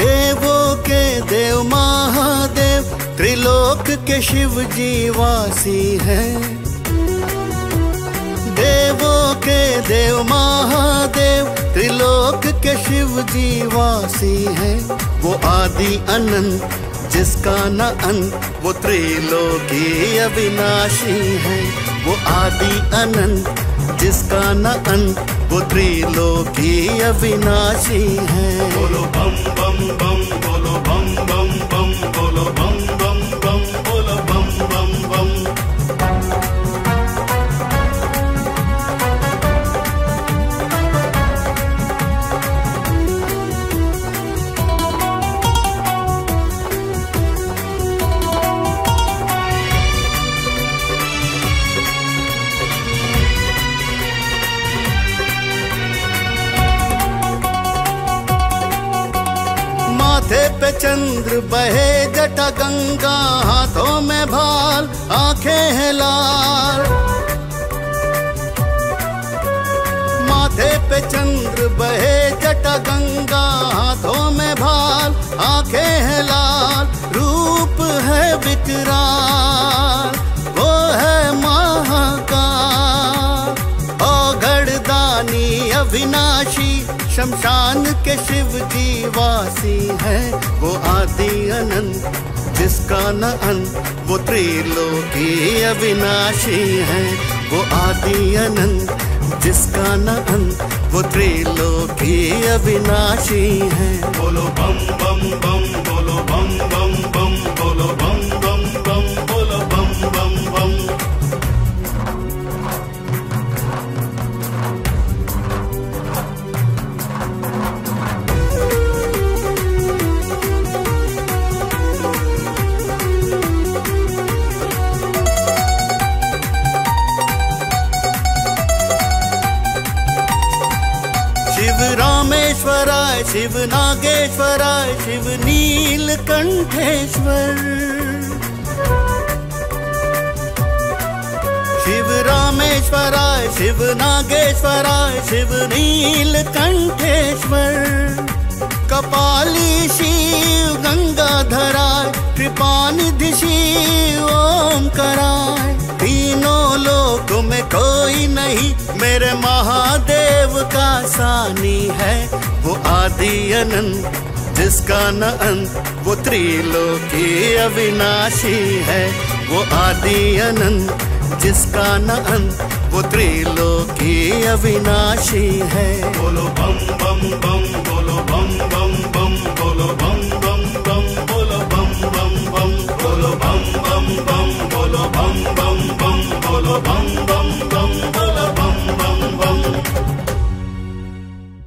देवों महादेव त्रिलोक के शिव जी वासी हैं। देवों के देव, महादेव, त्रिलोक के शिव जी वासी हैं। वो आदि अनंत, जिसका न अंत, वो त्रिलोकी अविनाशी है। वो आदि अनंत, जिसका न अंत, वो त्रिलोकी अविनाशी है। बोलो बम बम बम, बोलो। माथे पे चंद्र बहे जटा गंगा, हाथों में भाल, आँखें हैं लाल। माथे पे चंद्र बहे जटा गंगा, हाथों में भाल, आँखें हैं लाल। रूप है विकराल, वो है महाकाल। औघड़ दानी अविनाशी शमशान के शिव जी वासी है, वो आदि अनंत, जिसका न अंत, वो त्रिलोकी अविनाशी है। वो आदि अनंत, जिसका न अंत, वो त्रिलोकी अविनाशी है। बोलो शिव रामेश्वराय, शिव नागेश्वराय, शिव नीलकंठेश्वर। शिव रामेश्वराय, शिव नागेश्वराय, शिव नीलकंठेश्वर। कपाली शिव गंगाधराय मेरे महादेव का सानी है वो आदि अनंत जिसका न अंत वो त्रिलोकी अविनाशी है वो आदि अनंत जिसका न अंत वो त्रिलोकी अविनाशी है बोलो बम बम बम बोलो बम बम बम बोलो बम बम बम बोलो बम बम बम बोलो बम बम बम बोलो बम बम बम बोलो बम बम